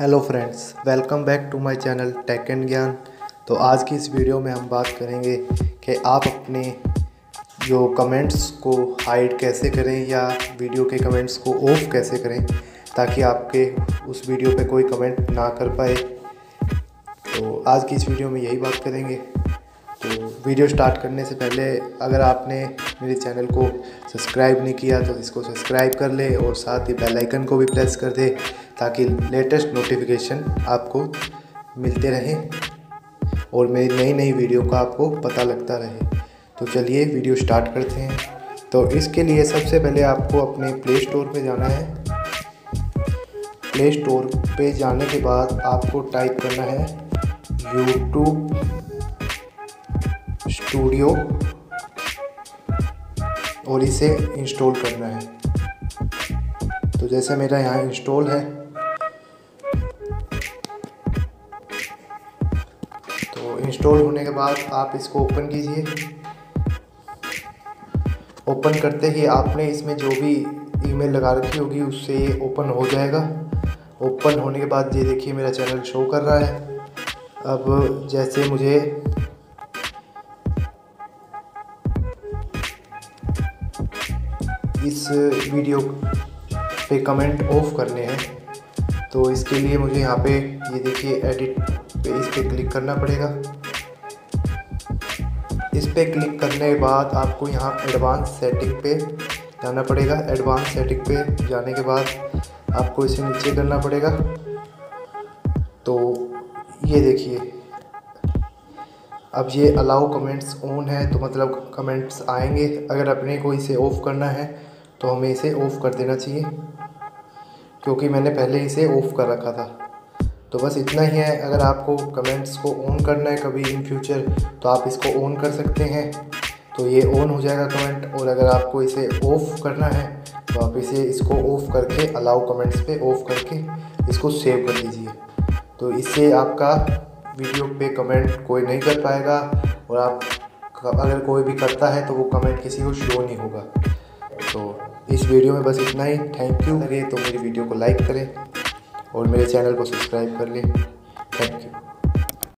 Hello friends welcome back to my channel tech and Gyan तो आज की इस वीडियो में हम बात करेंगे कि आप अपने जो कमेंट्स को हाइड कैसे करें या वीडियो के कमेंट्स को ऑफ़ कैसे करें ताकि आपके उस वीडियो पे कोई कमेंट ना कर पाए। तो आज की इस वीडियो में यही बात करेंगे। तो वीडियो स्टार्ट करने से पहले अगर आपने मेरे चैनल को सब्सक्राइब नहीं किया तो इसको सब्सक्राइब कर ले और साथ ही बेल आइकन को भी प्रेस कर दे ताकि लेटेस्ट नोटिफिकेशन आपको मिलते रहें और मेरी नई नई वीडियो का आपको पता लगता रहे। तो चलिए वीडियो स्टार्ट करते हैं। तो इसके लिए सबसे पहले आपको अपने प्ले स्टोर पे जाना है। प्ले स्टोर पे जाने के बाद आपको टाइप करना है यूट्यूब स्टूडियो और इसे इंस्टॉल करना है। तो जैसे मेरा यहाँ इंस्टॉल है तो इंस्टॉल होने के बाद आप इसको ओपन कीजिए। ओपन करते ही आपने इसमें जो भी ईमेल लगा रखी होगी, उससे ये ओपन हो जाएगा। ओपन होने के बाद ये देखिए, मेरा चैनल शो कर रहा है। अब जैसे मुझे इस वीडियो पे कमेंट ऑफ़ करने हैं तो इसके लिए मुझे यहाँ पे ये देखिए एडिट पे इस पर क्लिक करना पड़ेगा। इस पर क्लिक करने के बाद आपको यहाँ एडवांस सेटिंग पे जाना पड़ेगा। एडवांस सेटिंग पे जाने के बाद आपको इसे नीचे करना पड़ेगा। तो ये देखिए। अब ये अलाउ कमेंट्स ऑन है तो मतलब कमेंट्स आएँगे। अगर अपने को इसे ऑफ़ करना है तो हमें इसे ऑफ़ कर देना चाहिए। क्योंकि मैंने पहले इसे ऑफ़ कर रखा था। तो बस इतना ही है। अगर आपको कमेंट्स को ऑन करना है कभी इन फ्यूचर तो आप इसको ऑन कर सकते हैं। तो ये ऑन हो जाएगा कमेंट और अगर आपको इसे ऑफ़ करना है तो आप इसे इसको ऑफ़ करके अलाउ कमेंट्स पे ऑफ़ करके इसको सेव कर दीजिए। तो इससे आपका वीडियो पे कमेंट कोई नहीं कर पाएगा और आप अगर कोई भी करता है तो वो कमेंट किसी को शो नहीं होगा। तो इस वीडियो में बस इतना ही। थैंक यू लगे तो मेरी वीडियो को लाइक करें। और मेरे चैनल को सब्सक्राइब कर लें। Thank you.